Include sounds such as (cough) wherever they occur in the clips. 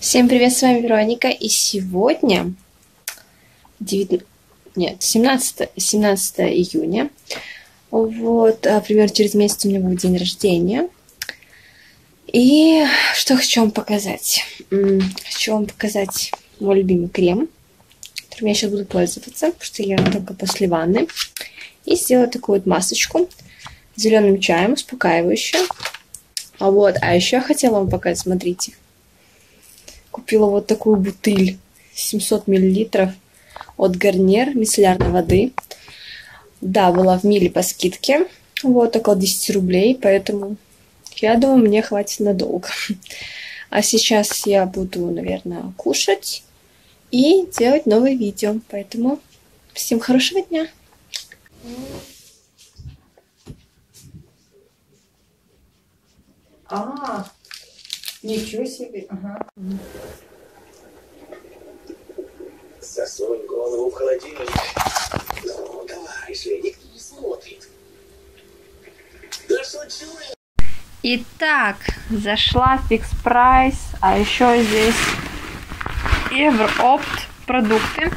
Всем привет, с вами Вероника, и сегодня 9... Нет, 17, 17 июня, вот, а, примерно через месяц у меня будет день рождения, и что хочу вам показать? Хочу вам показать мой любимый крем, которым я сейчас буду пользоваться, потому что я только после ванны, и сделаю такую вот масочку зеленым чаем, успокаивающую, а вот, а еще я хотела вам показать, смотрите, Купила вот такую бутыль 700 миллилитров от Гарнер мицеллярной воды. Да, была в миле по скидке. Вот, около 10 рублей, поэтому я думаю, мне хватит надолго. (laughs) А сейчас я буду, наверное, кушать и делать новые видео. Поэтому всем хорошего дня! А, Ничего себе. Ага. Засунь голову в холодильник. Ну, давай же, никто не смотрит. Да шучу я. Итак, зашла Fix Price, а еще здесь Евроопт продукты,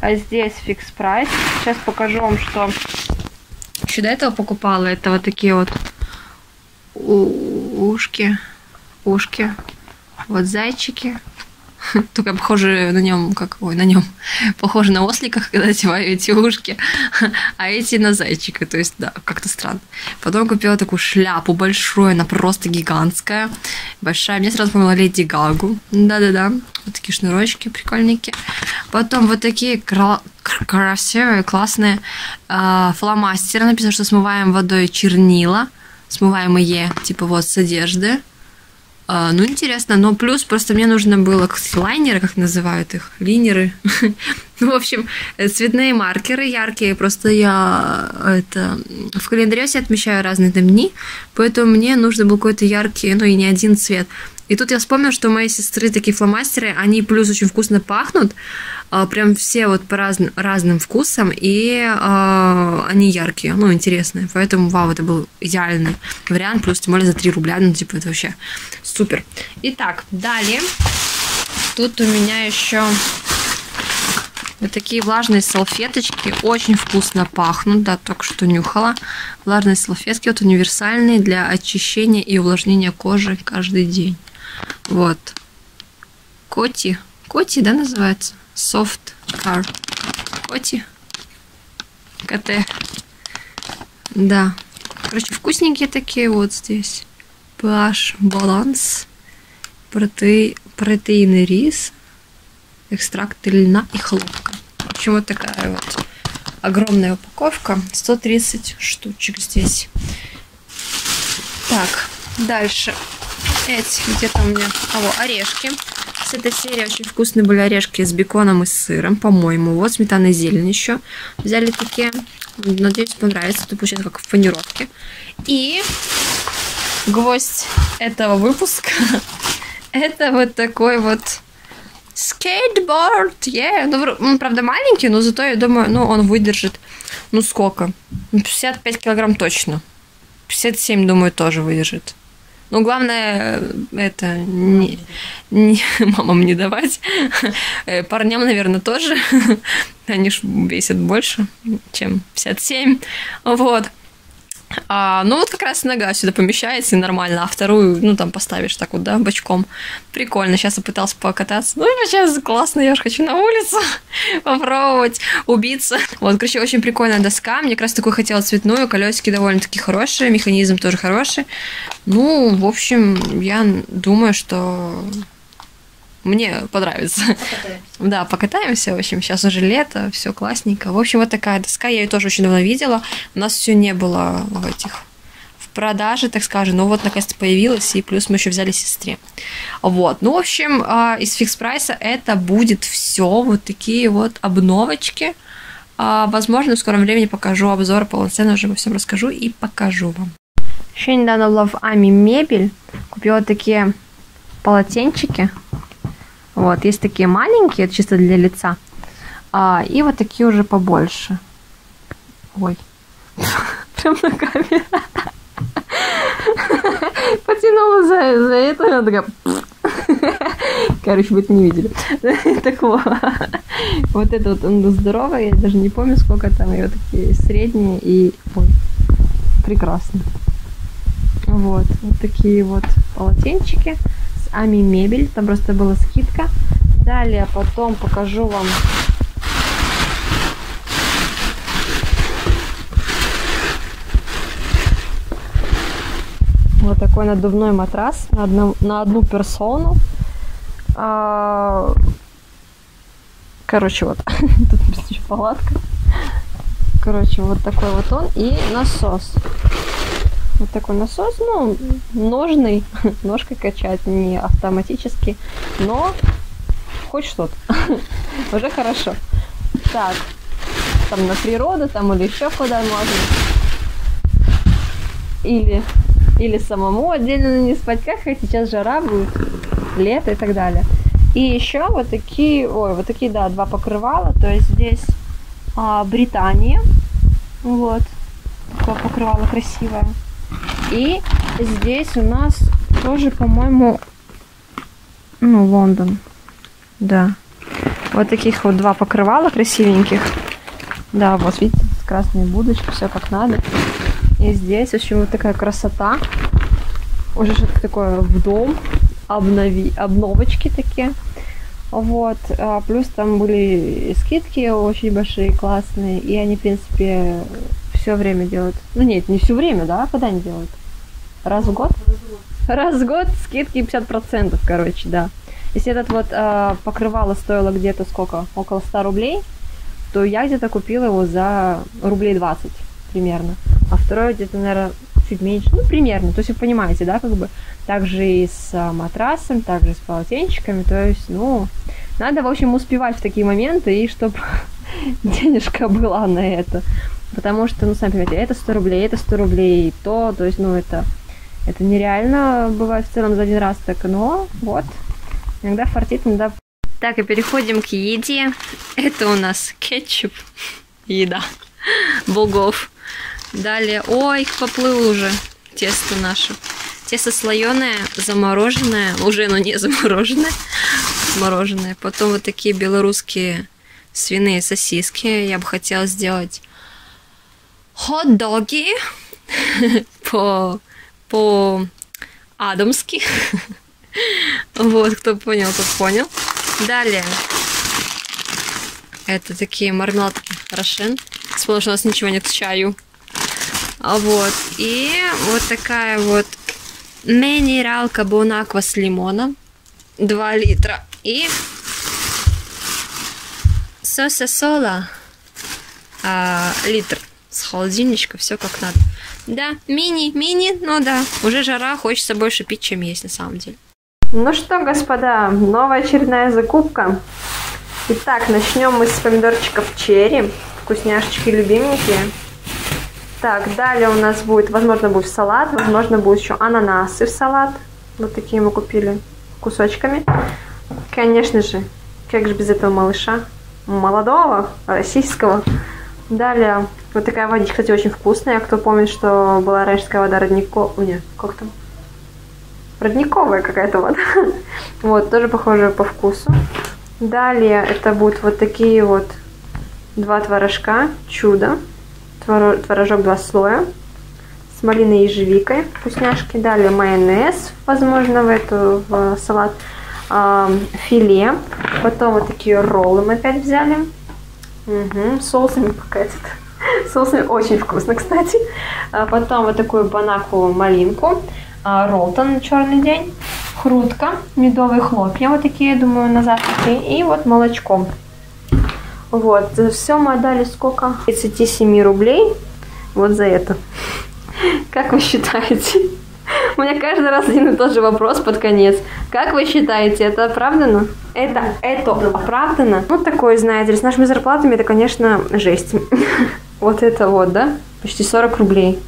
а здесь Fix Price. Сейчас покажу вам, что еще до этого покупала. Это вот такие вот ушки ушки. Вот зайчики. (laughs) Только похоже на нем, как ой, на нем, похоже на осликах, когда одеваю эти ушки, (laughs) а эти на зайчика, то есть, да, как-то странно. Потом купила такую шляпу большую, она просто гигантская, большая. Мне сразу помнила Леди Гагу, да-да-да, вот такие шнурочки прикольненькие. Потом вот такие кра- красивые, классные э, фломастеры, написано, что смываем водой чернила, смываемые, типа вот с одежды. А, ну, интересно, но плюс просто мне нужно было лайнеры, как называют их, линеры. (laughs) ну, в общем, э, цветные маркеры яркие, просто я это в календаре все отмечаю разные дни, поэтому мне нужно был какой-то яркий, ну и не один цвет. И тут я вспомнила, что у моей сестры такие фломастеры, они плюс очень вкусно пахнут, а, прям все вот по разным, разным вкусам, и э, они яркие, ну, интересные. Поэтому, вау, это был идеальный вариант, плюс тем более за 3 рубля, ну, типа, это вообще супер. Итак, далее, тут у меня еще вот такие влажные салфеточки, очень вкусно пахнут, да, только что нюхала. Влажные салфетки, вот универсальные для очищения и увлажнения кожи каждый день. Вот. Коти. Коти, да, называется? Soft Car. Коти. КТ. Да. Короче, вкусненькие такие вот здесь. PH баланс. Проте... Протеиный рис. Экстракт льна и хлопка. В общем, вот такая вот огромная упаковка. 130 штучек здесь. Так, дальше эти, где-то у меня, а вот, орешки. С этой серии очень вкусные были орешки с беконом и сыром, по-моему. Вот сметана и зелень еще. Взяли такие. Надеюсь, понравится. Это получается как в панировке. И гвоздь этого выпуска (laughs) это вот такой вот скейтборд, yeah. Ну, он, правда, маленький, но зато, я думаю, ну, он выдержит, ну, сколько? 55 килограмм точно. 57, думаю, тоже выдержит. Ну, главное, это не, не, (laughs) мамам не давать. Э, парням, наверное, тоже. (laughs) Они ж весят больше, чем 57. Вот. А, ну, вот как раз нога сюда помещается и нормально, а вторую, ну, там поставишь так вот, да, бочком. Прикольно. Сейчас я пытался покататься. Ну, сейчас классно, я же хочу на улицу (laughs) попробовать убиться. Вот, короче, очень прикольная доска. Мне как раз такую хотела цветную, колесики довольно-таки хорошие, механизм тоже хороший. Ну, в общем, я думаю, что мне понравится. Покатаемся. Да, покатаемся. В общем, сейчас уже лето, все классненько. В общем, вот такая доска. Я ее тоже очень давно видела. У нас все не было в этих в продаже, так скажем. Но вот наконец-то появилась, и плюс мы еще взяли сестре. Вот. Ну, в общем, а, из фикс прайса это будет все. Вот такие вот обновочки. А, возможно, в скором времени покажу обзор полноценно, уже во всем расскажу и покажу вам. Еще недавно была в Ами мебель. Купила такие полотенчики вот, есть такие маленькие, чисто для лица. А, и вот такие уже побольше. Ой. (laughs) Прям на камеру. (laughs) Потянула за, за это, она такая... (laughs) Короче, вы это не видели. Так вот. Вот это вот он здоровый, я даже не помню, сколько там, и вот такие средние и... Ой, прекрасно. Вот, вот такие вот полотенчики Ами Мебель, там просто была скидка. Далее потом покажу вам вот такой надувной матрас на одну, на одну персону. А, Короче, вот. (laughs) Тут палатка. Короче, вот такой вот он. И насос. Вот такой насос, ну, ножный, (laughs) ножкой качать, не автоматически, но хоть что-то. (laughs) Уже хорошо. Так, там на природу, там или еще куда можно. Или, или самому отдельно не спать, как хоть сейчас жара будет, лето и так далее. И еще вот такие, ой, вот такие, да, два покрывала, то есть здесь а, Британия, вот, такое покрывало красивое. И здесь у нас тоже, по-моему, ну, Лондон, да. Вот таких вот два покрывала красивеньких. Да, вот видите, с красной будочкой, все как надо. И здесь еще вот такая красота. Уже что-то такое в дом. Обнови, обновочки такие. Вот. А плюс там были скидки очень большие, классные. И они, в принципе, все время делают. Ну нет, не все время, да? Когда они делают? Раз в год? Раз в год скидки 50%, короче, да. Если этот вот э, покрывало стоило где-то сколько? Около 100 рублей, то я где-то купила его за рублей 20 примерно. А второе где-то, наверное, чуть меньше, ну, примерно. То есть вы понимаете, да, как бы. Также и с а, матрасом, также с полотенчиками. То есть, ну, надо, в общем, успевать в такие моменты, и чтобы (laughs) денежка была на это. Потому что, ну, сами понимаете, это 100 рублей, это 100 рублей, то, то есть, ну, это, это нереально бывает в целом за один раз так, но вот, иногда фартит, иногда... Так, и переходим к еде. Это у нас кетчуп, еда богов. Далее, ой, поплыл уже тесто наше. Тесто слоеное, замороженное, уже, но не замороженное, мороженое. Потом вот такие белорусские свиные сосиски. Я бы хотела сделать хот-доги (laughs) по, по адамски. Вот, кто понял, тот понял. Далее. Это такие мармеладки Рошен. Что у нас ничего нет к чаю. А Вот. И вот такая вот минералка Бонаква с лимоном. 2 литра. И соса сола а, литр с холодильничка, все как надо. Да, мини, мини, ну да, уже жара, хочется больше пить, чем есть на самом деле. Ну что, господа, новая очередная закупка. Итак, начнем мы с помидорчиков черри. Вкусняшечки любименькие. Так, далее у нас будет, возможно, будет салат, возможно, будет еще ананасы в салат. Вот такие мы купили кусочками. Конечно же, как же без этого малыша? Молодого, российского. Далее, вот такая водичка, кстати, очень вкусная. Кто помнит, что была райская вода родниковая... Нет, как там? Родниковая какая-то вода. (laughs) Вот, тоже похожая по вкусу. Далее, это будут вот такие вот два творожка. Чудо. Творожок два слоя. С малиной и ежевикой. Вкусняшки. Далее майонез, возможно, в эту в салат. Филе. Потом вот такие роллы мы опять взяли. Угу, соусами пока. Соусами очень вкусно, кстати. А потом вот такую банаку малинку. А, ролтон черный день. Хрутка, медовые хлопья вот такие, думаю, на завтрак. И вот молочко. Вот, за все мы отдали сколько? 37 рублей. Вот за это. (laughs) Как вы считаете? У меня каждый раз один и тот же вопрос под конец. Как вы считаете, это оправдано? Это, это оправдано? Ну, такое, знаете, с нашими зарплатами это, конечно, жесть. (laughs) Вот это вот, да? Почти 40 рублей.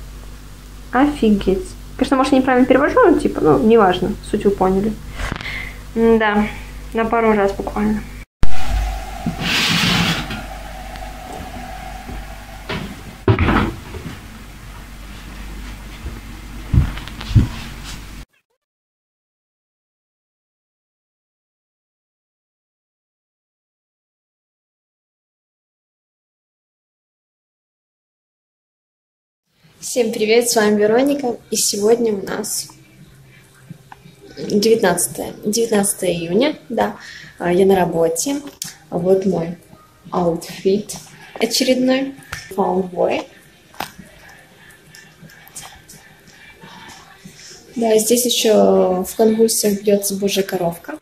Офигеть. Конечно, может, я неправильно перевожу, но типа, ну, неважно, суть вы поняли. Да, на пару раз буквально. Всем привет, с вами Вероника, и сегодня у нас 19, 19 июня, да, а, я на работе, а вот мой outfit очередной, фаунбой. Да, здесь еще в конвульсиях бьется божья коровка.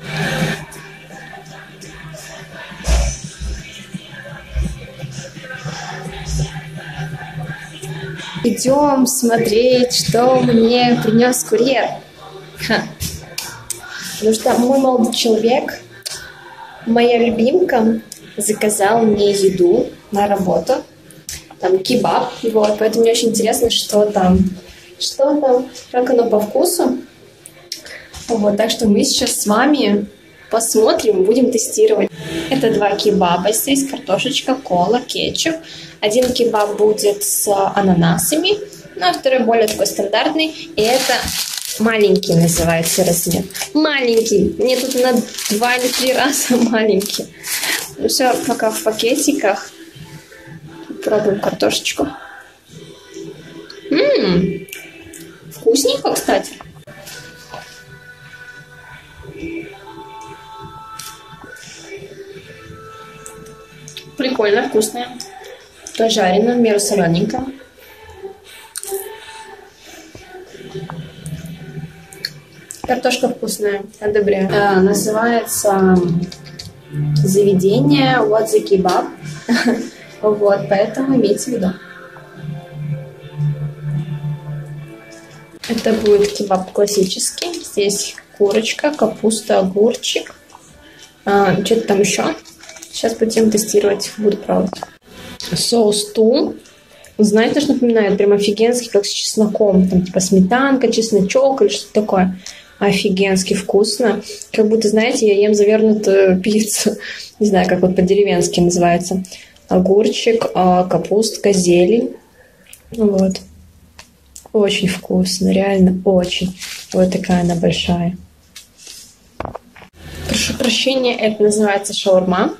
Идем смотреть, что мне принес курьер. Ха. Потому что мой молодой человек, моя любимка, заказал мне еду на работу. Там кебаб, вот, поэтому мне очень интересно, что там, что там, как оно по вкусу. Вот, так что мы сейчас с вами посмотрим, будем тестировать. Это два кебаба здесь, картошечка, кола, кетчуп. Один кебаб будет с ананасами, ну а второй более такой стандартный. И это маленький называется размер. Маленький. Мне тут на два или три раза (laughs) маленький. Ну все, пока в пакетиках. Пробуем картошечку. Ммм, вкусненько, кстати. Прикольно, вкусная. Прожарено, в меру солененько. Картошка вкусная, одобряю. Э, называется заведение What the Kebab. (laughs) вот, поэтому имейте в виду. Это будет кебаб классический. Здесь курочка, капуста, огурчик. А, Что-то там еще. Сейчас будем тестировать, буду пробовать. Соус тум. Знаете, что напоминает? Прям офигенский, как с чесноком. Там типа сметанка, чесночок или что-то такое. Офигенски вкусно. Как будто, знаете, я ем завернутую (laughs) пиццу. Не знаю, как вот по-деревенски называется. Огурчик, а, капустка, зелень. Вот. Очень вкусно, реально очень. Вот такая она большая. Прошу прощения, это называется шаурма.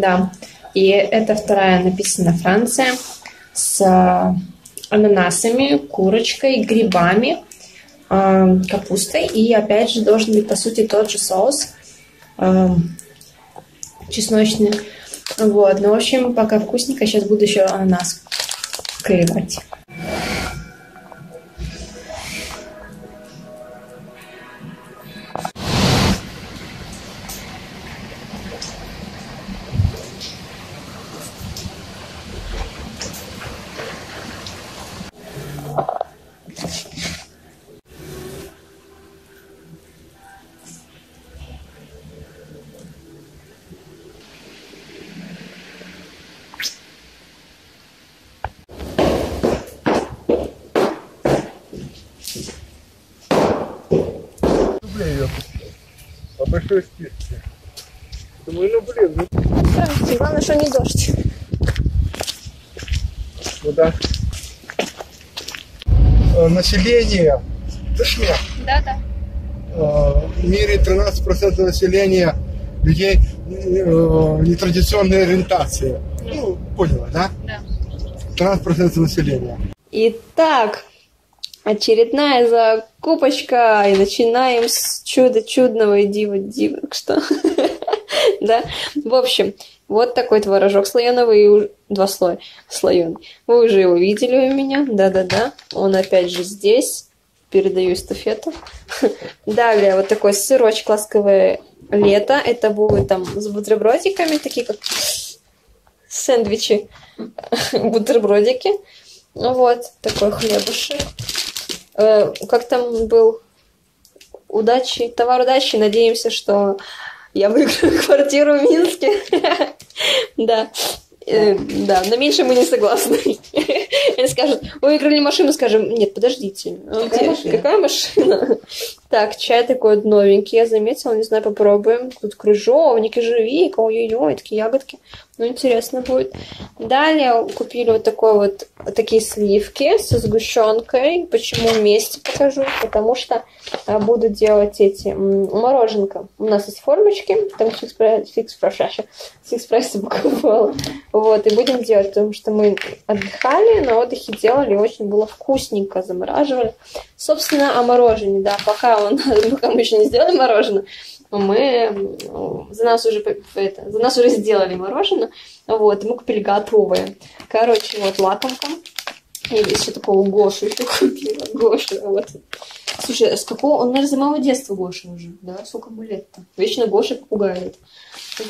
Да. И это вторая написана Франция с ананасами, курочкой, грибами, э, капустой. И опять же должен быть, по сути, тот же соус э, чесночный. Вот. Ну, в общем, пока вкусненько. Сейчас буду еще ананас клевать. Большой скидке. Думаю, ну блин, ну Здравствуйте. Главное, что не дождь. куда? Э, Население, слышь меня? Да, да. Э, в мире 13% населения людей э, нетрадиционной ориентации. Ну, поняла, да? Да. 13% населения. Итак, очередная закупочка. И начинаем с чуда чудного и дива дива. Что? (laughs) Да? В общем, вот такой творожок слоеный. Вы Два слоя. Слоеный. Вы уже его видели у меня. Да-да-да. Он опять же здесь. Передаю эстафету. (laughs) Далее вот такой сырочек ласковое лето. Это будет там с бутербродиками, такие как сэндвичи, (laughs) бутербродики. Вот, такой хлебушек. Э, Как там был? Удачи, товар удачи. Надеемся, что я выиграю (laughs) квартиру в Минске. (laughs) Да. Э, Да, на меньше мы не согласны. (laughs) Они скажут, выиграли машину, скажем, нет, подождите. Какая машина? Какая машина? Так, чай такой новенький, я заметила, не знаю, попробуем. Тут крыжовник, ежевика, ой-ой-ой, такие ягодки. Ну, интересно будет. Далее купили вот такой вот такие сливки со сгущенкой. Почему вместе покажу? Потому что а, буду делать эти мороженка. У нас есть формочки, там Fix Price Fix Price покупала. Вот, и будем делать, потому что мы отдыхали, на отдыхе делали, очень было вкусненько, замораживали. Собственно, о морожене, да, пока, он, (laughs) пока мы еще не сделали мороженое, мы за нас уже это, за нас уже сделали мороженое, вот, мы купили готовое. Короче, вот лакомка. Я еще такого Гошу еще купила. (laughs) Гоша, вот. Слушай, а с какого... Он, наверное, с моего детства Гоша уже, да? Сколько ему лет-то? Вечно Гоша пугает.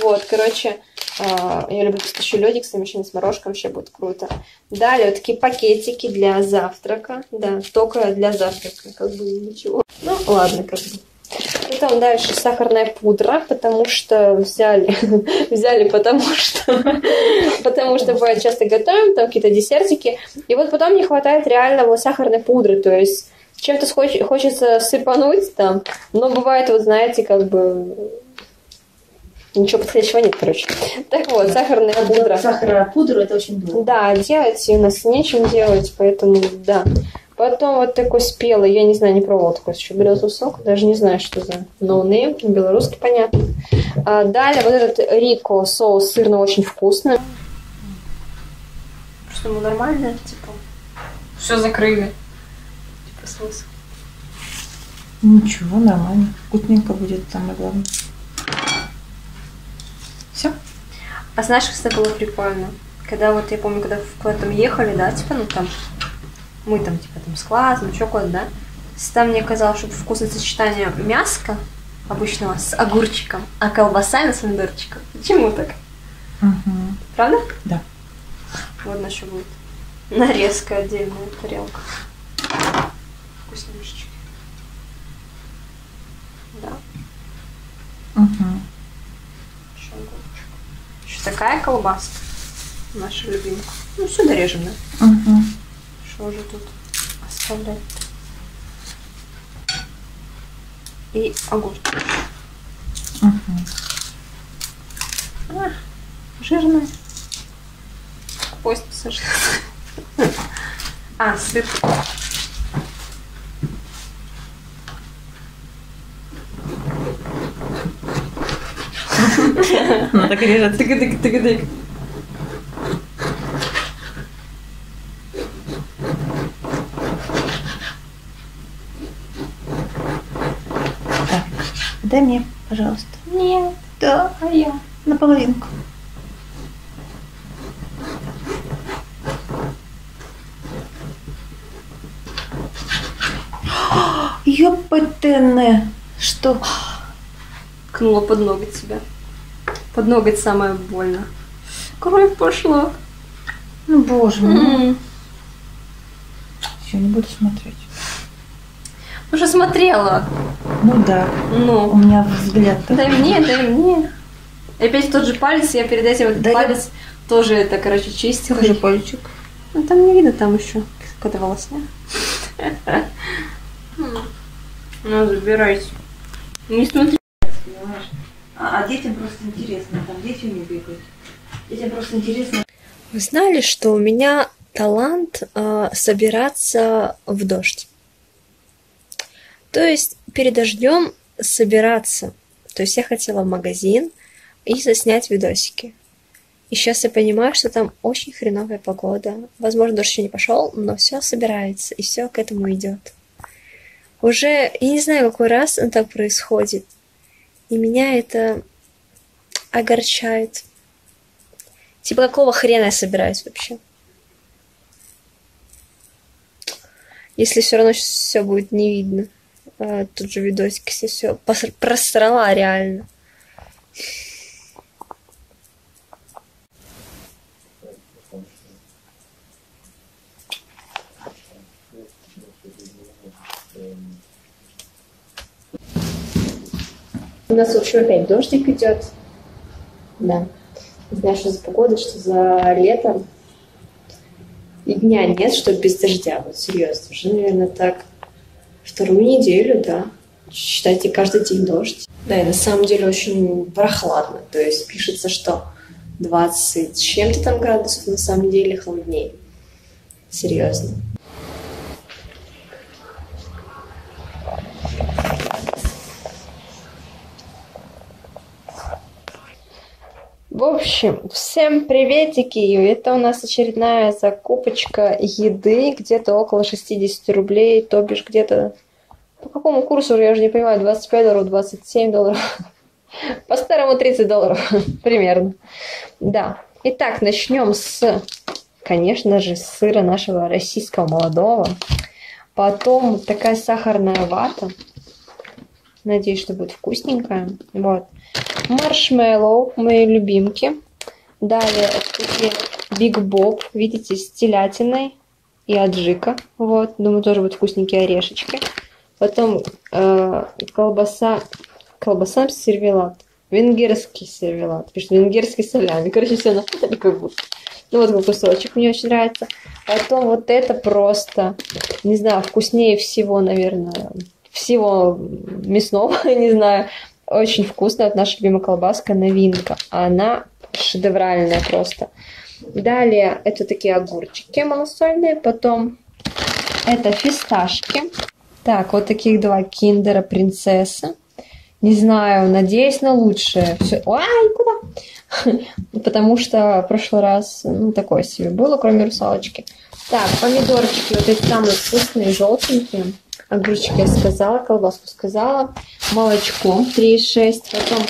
Вот, короче, а, я люблю пистachio ледик совмещенный с морожком, вообще будет круто. Далее вот такие пакетики для завтрака. Да, только для завтрака, как бы ничего. Ну, ладно, как бы. Потом дальше сахарная пудра, потому что взяли, (laughs) взяли, (laughs) потому что, потому что бывает часто готовим, там какие-то десертики, и вот потом не хватает реально вот сахарной пудры, то есть чем-то хочется сыпануть там, но бывает, вот знаете, как бы Ничего подходящего нет, короче. Так вот, сахарная пудра. Сахарная пудра это очень дорого. Да, делать у нас нечем делать, поэтому да. Потом вот такой спелый, я не знаю, не пробовала такой еще березовый сок, даже не знаю, что за no name, но белорусский, понятно. А, далее вот этот Рико соус сырный очень вкусный. Что ему нормально, типа, все закрыли. Типа соус. Ничего, нормально. Вкусненько будет, самое главное. Все? А знаешь, кстати, было прикольно? Когда вот, я помню, когда в этом ехали, да, типа, ну там, мы там, типа, там с классом, еще куда да? Там мне казалось, что вкусное сочетание мяска обычного с огурчиком, а колбасами с помидорчиком. Почему так? Угу. Правда? Да. Вот на что будет. Нарезка отдельная, тарелка. Вкуснющечки. Да. Угу. Еще огурчик. Еще такая колбаска. Наша любимка. Ну, сюда режем, да? Угу. Что же тут оставлять? И огурчик. Угу. А, жирная. Кость сожрала. А, сыр. Она так режет. Тык-тык, дай мне, пожалуйста. Нет, Да, а я. наполовинку. (gasps) Ёпатенне. Что? Кнула под ноготь себя. Под ноготь самое больно. Кровь пошла. Ну, боже мой. М. Все, не буду смотреть. Уже смотрела. Ну да, у Ну. меня взгляд такой. Дай мне, дай мне. И опять тот же палец, я перед этим вот Да я- палец тоже это, короче, чистила. Покажи пальчик. Ну там не видно, там еще какая-то волосня. Ну, забирайся. Не смотри. Понимаешь? А, а детям просто интересно, там дети не бегают. Детям просто интересно. Вы знали, что у меня талант э, собираться в дождь? То есть перед дождем собираться. То есть я хотела в магазин и заснять видосики. И сейчас я понимаю, что там очень хреновая погода. Возможно, дождь еще не пошел, но все собирается, и все к этому идет. Уже, я не знаю, какой раз это так происходит. И меня это огорчает. Типа, какого хрена я собираюсь вообще? Если все равно все будет не видно. А, тут же видосик, если все просрала реально. У нас вообще опять дождик идет. Да. Не знаю, что за погода, что за лето. И дня нет, что без дождя. Вот серьезно. Уже, наверное, так вторую неделю, да. Считайте, каждый день дождь. Да, и на самом деле очень прохладно. То есть пишется, что 20 с чем-то там градусов, на самом деле холоднее. Серьезно. В общем, всем приветики! Это у нас очередная закупочка еды, где-то около 60 рублей, то бишь где-то... По какому курсу, я уже не понимаю, 25 долларов, 27 долларов? По-старому 30 долларов (laughs) примерно. Да. Итак, начнем с, конечно же, сыра нашего российского молодого. Потом такая сахарная вата. Надеюсь, что будет вкусненькая. Вот. Маршмеллоу, мои любимки. Далее Биг Боб, видите, с телятиной и аджика. Вот, думаю, тоже будут вкусненькие орешечки. Потом э, колбаса, колбаса сервелат. Венгерский сервелат. Пишет венгерский салями. Короче, все напутали как будто. Ну, вот такой кусочек мне очень нравится. Потом вот это просто, не знаю, вкуснее всего, наверное, всего мясного, (laughs) не знаю. Очень вкусно. Вот наша любимая колбаска, новинка. Она шедевральная просто. Далее это такие огурчики малосольные. Потом это фисташки. Так, вот таких два киндера принцесса. Не знаю, надеюсь на лучшее. Все... Ай, куда? (laughs) Потому что в прошлый раз, ну, такое себе было, кроме русалочки. Так, помидорчики, вот эти самые вкусные, желтенькие. Огурчики я сказала, колбаску сказала. Молочко 3,6. Потом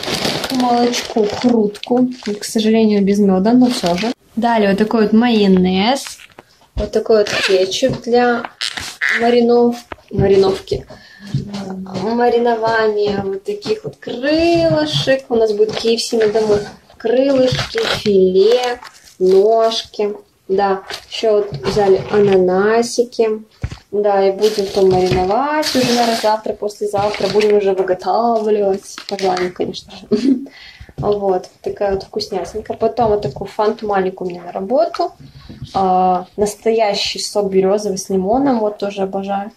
к молочку хрутку. К сожалению, без меда, но все же. Далее вот такой вот майонез. Вот такой вот кетчуп для маринов... мариновки. Маринования вот таких вот крылышек. У нас будет KFC на дому. Крылышки, филе, ножки. Да, еще вот взяли ананасики. Да, и будем то мариновать уже, наверное, завтра, послезавтра. Будем уже выготавливать. Пожелаем, конечно же. (laughs) Вот, такая вот вкуснятинка. Потом вот такую фанту маленькую мне на работу. А, настоящий сок березовый с лимоном, вот тоже обожаю.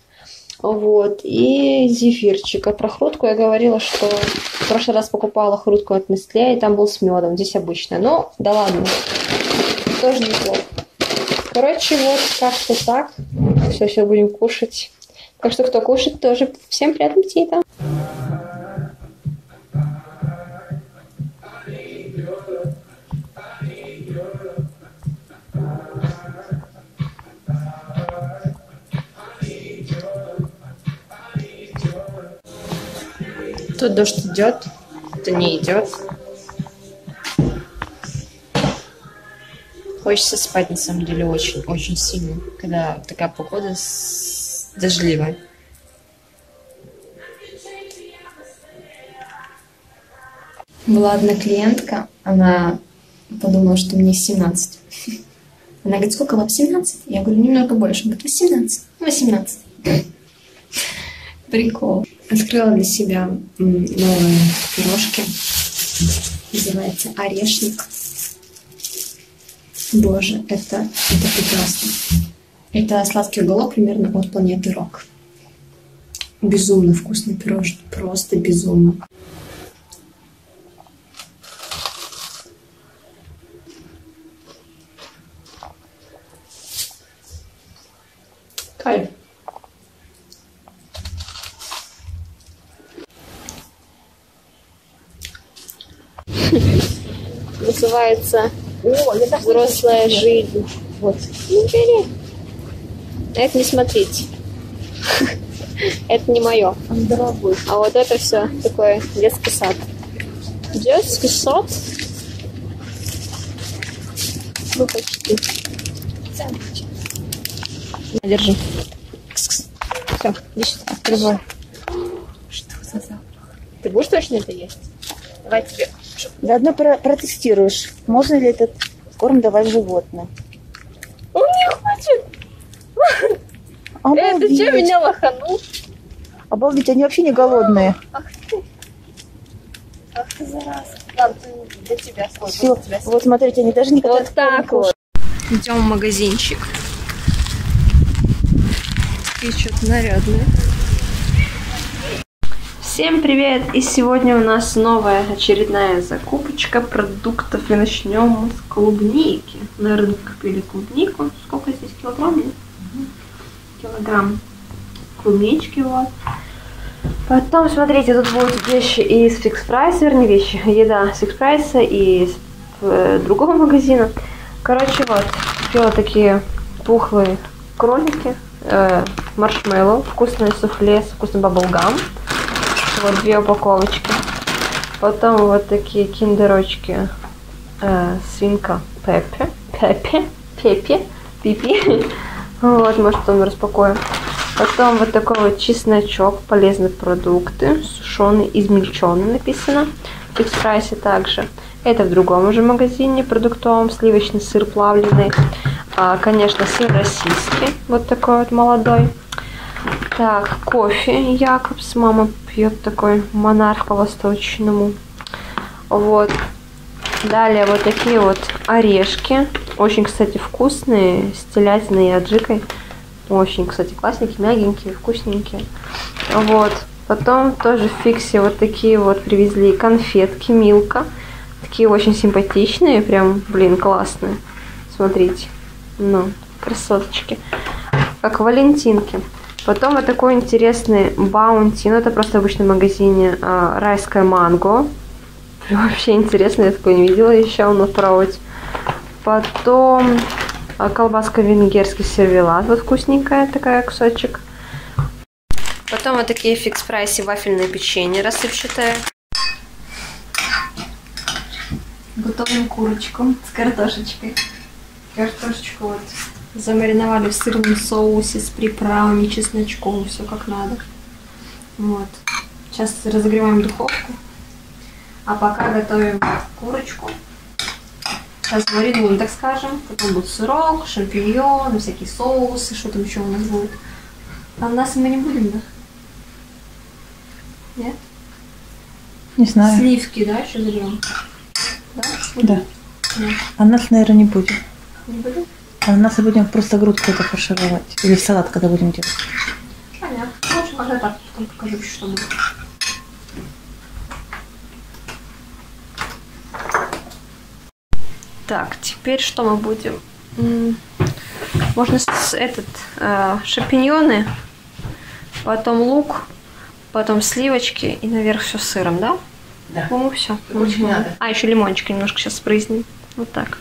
Вот, и зефирчик. А про хрутку я говорила, что в прошлый раз покупала хрутку от Nestle, и там был с медом, здесь обычная. Но, да ладно, тоже неплохо. Короче, вот как-то так. Все, все будем кушать. Так что, кто кушает, тоже всем приятного аппетита. Тут дождь идет, это не идет. Хочется спать на самом деле очень, очень сильно, когда такая погода с... дождливая. Была одна клиентка, она подумала, что мне 17. Она говорит, сколько вам? 17? Я говорю, немного больше. Она говорит, 18. 18. Прикол. Открыла для себя новые пирожки. Называется орешник. Боже, это, это прекрасно. Это сладкий уголок примерно от планеты Рок. Безумно вкусный пирожный. Просто безумно. Называется взрослая жизнь. Вот. Ну, бери. Это не смотрите. (laughs) Это не мое. А вот это все такой детский сад. Детский сад? Ну, почти. На, держи. Все, иди сюда, открывай. Что за запах? Ты будешь точно это есть? Давай тебе. Заодно про- протестируешь, можно ли этот корм давать животным. Он не хочет. Это что, Обалдеть. меня лоханул? Обалдеть, они вообще не голодные. Ах ты. Ах ты, зараза. Ладно, ты- для тебя свой. Все, тебя вот смотрите, они даже не Вот так вот. Идем в магазинчик. Такие что-то нарядные. Всем привет! И сегодня у нас новая очередная закупочка продуктов. И начнем с клубники. На рынке купили клубнику. Сколько здесь килограмм? Килограмм клубнички вот. Потом, смотрите, тут будут вещи из фикс прайса, вернее, вещи, еда с фикс прайса и из э, другого магазина. Короче, вот, купила такие пухлые кролики, э, маршмеллоу, вкусное суфле с вкусным баблгам. Вот две упаковочки. Потом вот такие киндерочки э, свинка Пеппи. Пеппи. Пеппи. Пипи. (laughs) Вот, может, потом распакуем. Потом вот такой вот чесночок, полезные продукты, сушеный, измельченный написано. В фикс прайсе также. Это в другом уже магазине продуктовом, сливочный сыр плавленый. А, конечно, сыр российский, вот такой вот молодой. Так, кофе Якобс. Мама пьет такой монарх по-восточному. Вот. Далее вот такие вот орешки. Очень, кстати, вкусные. С телятиной и аджикой. Очень, кстати, классненькие, мягенькие, вкусненькие. Вот. Потом тоже в фиксе вот такие вот привезли конфетки Милка. Такие очень симпатичные, прям, блин, классные. Смотрите. Ну, красоточки. Как валентинки. Потом вот такой интересный баунти. Ну, это просто в обычном магазине а, райское манго. (laughs) Вообще интересно, я такое не видела еще на пробовать. Потом а, колбаска венгерский сервелат. Вот вкусненькая такая кусочек. Потом вот такие фикс прайсе вафельное печенье рассыпчатое. Готовим курочку с картошечкой. Картошечку вот замариновали в сырном соусе с приправами, чесночком, все как надо. Вот. Сейчас разогреваем духовку. А пока готовим курочку. Сейчас маринуем, так скажем. Потом будет сырок, шампиньоны, всякие соусы, что там еще у нас будет. А нас мы не будем, да? Нет? Не знаю. Сливки, да, еще зальем? Да? Да. Нет. А нас, наверное, не будет. Не будем? А нас и будем просто грудку это фаршировать. Или в салат, когда будем делать. Понятно. В общем, пока так, потом покажу, что будет. Так, теперь что мы будем? Можно с этот э, шампиньоны, потом лук, потом сливочки и наверх все сыром, да? Да. По-моему, все. Очень надо. А, еще лимончика немножко сейчас спрызнем. Вот так.